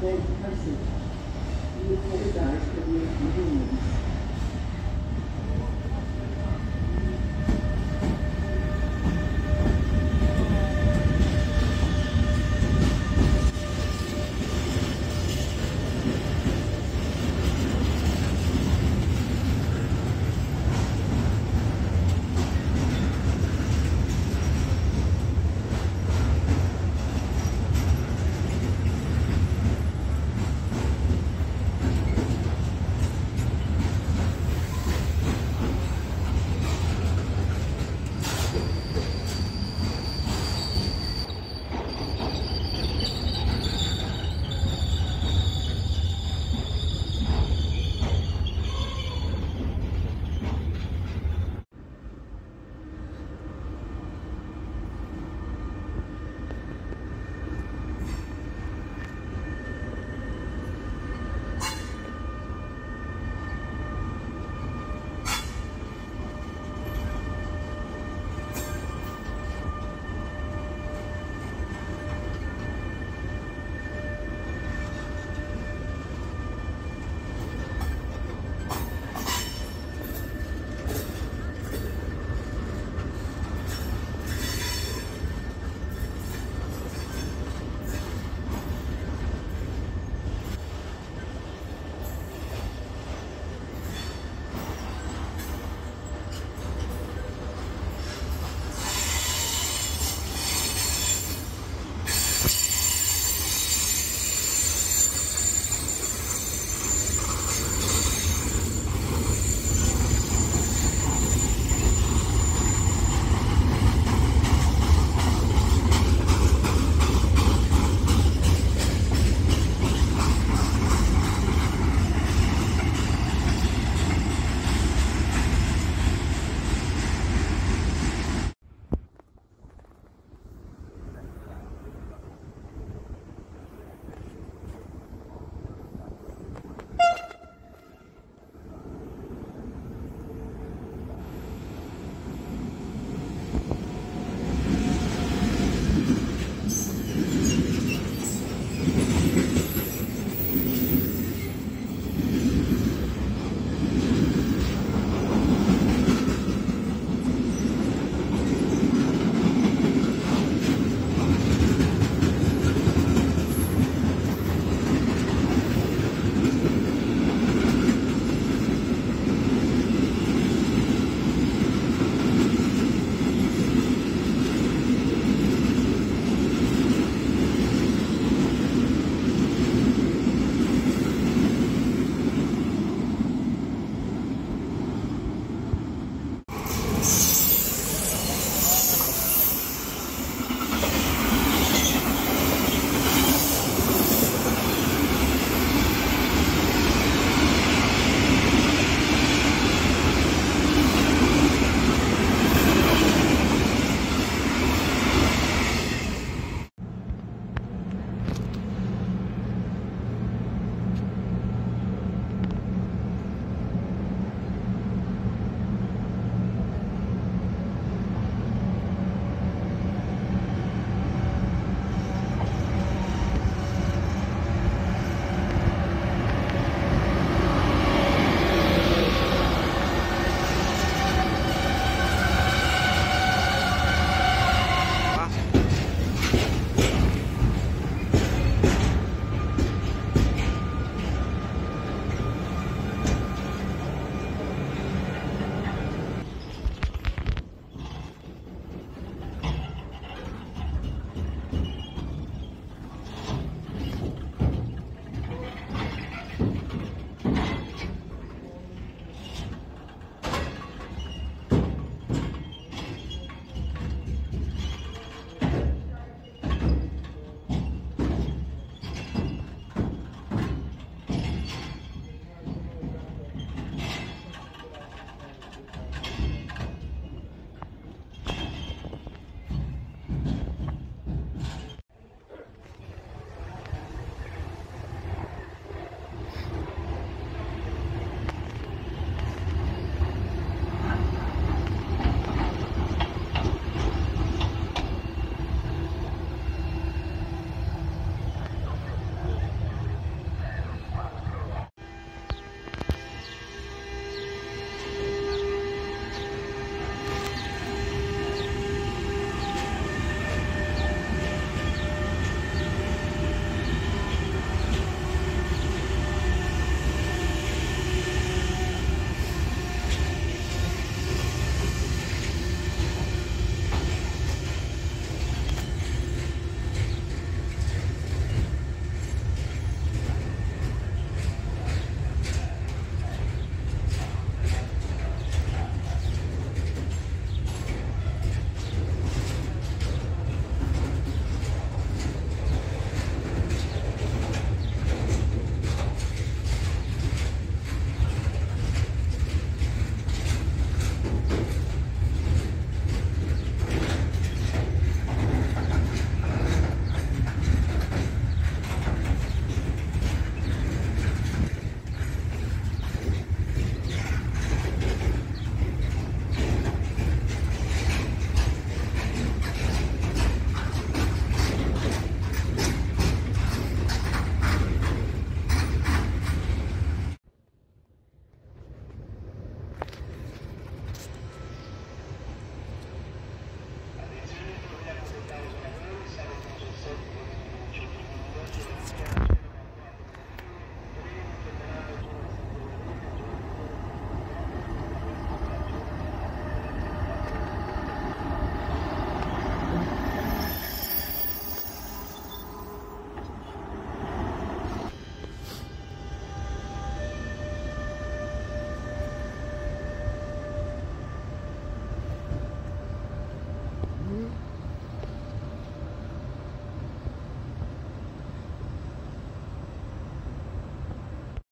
10 de cacete. E eu convidar para vir a.